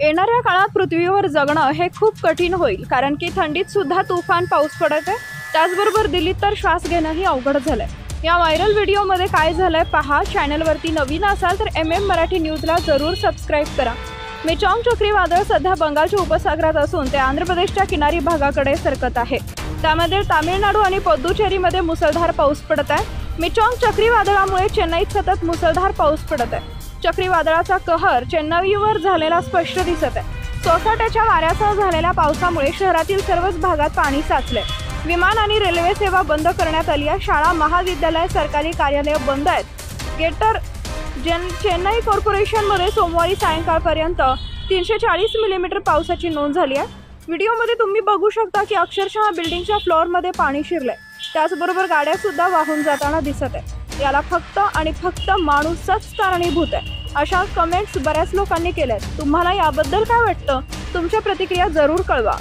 येणाऱ्या काळात पृथ्वीवर जगणं हे खूप कठीण होईल कारण की थंडीत सुद्धा तुफान पाऊस पडत आहे. त्याचबरोबर दिल्लीत तर श्वास घेणंही अवघड झालंय. या व्हायरल व्हिडिओमध्ये काय झालंय पहा चॅनलवरती नवीन असाल तर एम एम मराठी न्यूजला जरूर सबस्क्राईब करा. मेचॉंग चक्रीवादळ सध्या बंगालच्या उपसागरात असून ते आंध्र प्रदेशच्या किनारी भागाकडे सरकत आहे. त्यामध्ये तामिळनाडू आणि पुद्दुचेरीमध्ये मुसळधार पाऊस पडत आहे. मिचॉंग चक्रीवादळामुळे चेन्नईत सतत मुसळधार पाऊस पडत आहे. चक्रीवादळाचा कहर चेन्नईवर झालेला स्पष्ट दिसत आहे. सोसाट्याच्या वाऱ्यासह झालेल्या पावसामुळे शहरातील सर्वच भागात पाणी साचले विमान आणि रेल्वे सेवा बंद करण्यात आली आहे. शाळा महाविद्यालय सरकारी कार्यालय बंद आहेत. गेटर जेन चेन्नई कॉर्पोरेशनमध्ये सोमवारी सायंकाळपर्यंत तीनशे चाळीस मिलीमीटर पावसाची नोंद झाली आहे. व्हिडिओमध्ये तुम्ही बघू शकता की अक्षरशः बिल्डिंगच्या फ्लोअरमध्ये पाणी शिरलंय. त्याचबरोबर गाड्यासुद्धा वाहून जाताना दिसत आहे. याला फक्त आणि फक्त माणूसच कारणीभूत आहे. अशा कमेंट्स बऱ्याच लोकांनी केल्यात. तुम्हाला याबद्दल काय वाटतं? तुमच्या प्रतिक्रिया जरूर कळवा.